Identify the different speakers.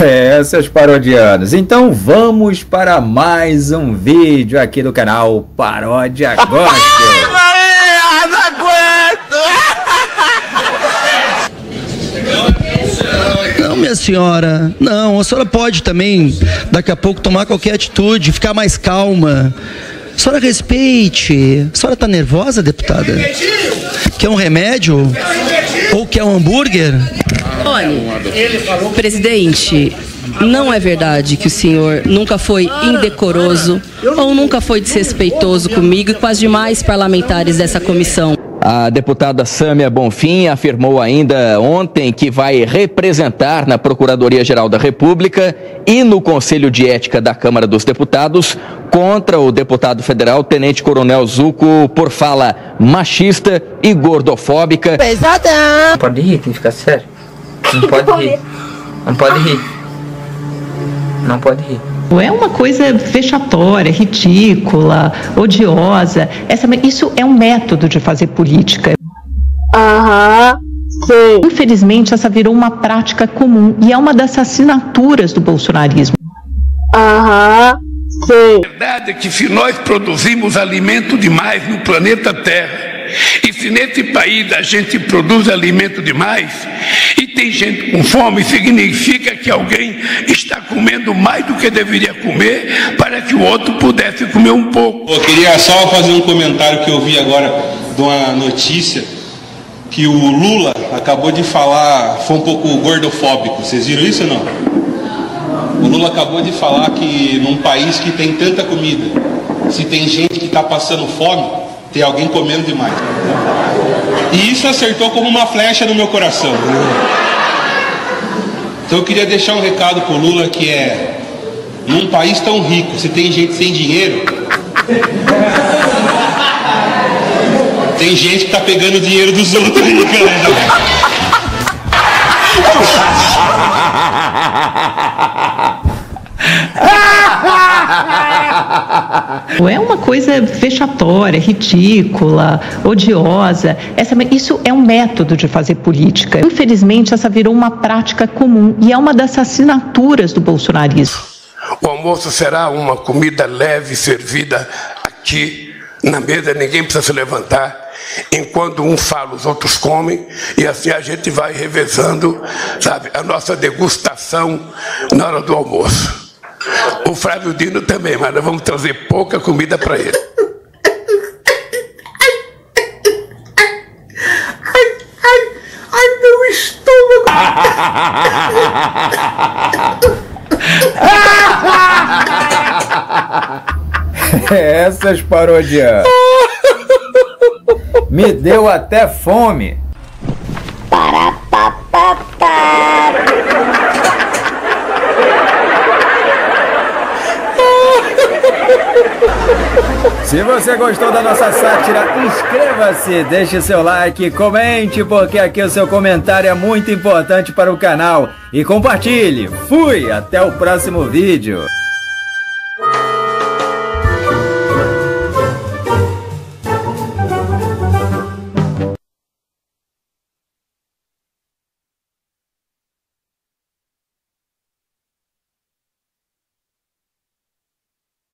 Speaker 1: É, seus parodianos. Então vamos para mais um vídeo aqui do canal Paródia Gospel.
Speaker 2: Não, minha senhora. Não, a senhora pode também, daqui a pouco, tomar qualquer atitude, ficar mais calma. A senhora respeite. A senhora está nervosa, deputada? Quer um remédio? Ou quer um hambúrguer?
Speaker 3: Olha, presidente, não é verdade que o senhor nunca foi indecoroso ou nunca foi desrespeitoso comigo e com as demais parlamentares dessa comissão.
Speaker 4: A deputada Sâmia Bonfim afirmou ainda ontem que vai representar na Procuradoria-Geral da República e no Conselho de Ética da Câmara dos Deputados contra o deputado federal Tenente Coronel Zuco por fala machista e gordofóbica.
Speaker 5: Pesadão! Pode rir, tem que ficar sério. Não pode rir. Não pode rir. Não pode rir.
Speaker 6: É uma coisa vexatória, ridícula, odiosa. Essa, isso é um método de fazer política.
Speaker 7: Aham. Sim.
Speaker 6: Infelizmente, essa virou uma prática comum e é uma das assinaturas do bolsonarismo.
Speaker 7: Aham. Sim.
Speaker 8: A verdade é que se nós produzimos alimento demais no planeta Terra, e se nesse país a gente produz alimento demais tem gente com fome, significa que alguém está comendo mais do que deveria comer para que o outro pudesse comer um pouco.
Speaker 9: Eu queria só fazer um comentário que eu vi agora de uma notícia que o Lula acabou de falar, foi um pouco gordofóbico. Vocês viram isso ou não? O Lula acabou de falar que num país que tem tanta comida, se tem gente que está passando fome, tem alguém comendo demais. E isso acertou como uma flecha no meu coração. Então eu queria deixar um recado pro Lula que é num país tão rico, se tem gente sem dinheiro, tem gente que tá pegando dinheiro dos outros aí, galera.
Speaker 6: É uma coisa vexatória, ridícula, odiosa. Essa, isso é um método de fazer política. Infelizmente, essa virou uma prática comum e é uma das assinaturas do bolsonarismo.
Speaker 8: O almoço será uma comida leve servida aqui na mesa, ninguém precisa se levantar. Enquanto um fala, os outros comem, e assim a gente vai revezando, sabe, a nossa degustação na hora do almoço. O Flávio Dino também, mas nós vamos trazer pouca comida para ele.
Speaker 7: Ai, ai, ai, meu estômago!
Speaker 1: Essas parodias. Me deu até fome.
Speaker 7: Para,
Speaker 1: Se você gostou da nossa sátira, inscreva-se, deixe seu like, comente, porque aqui o seu comentário é muito importante para o canal. E compartilhe. Fui, até o próximo vídeo.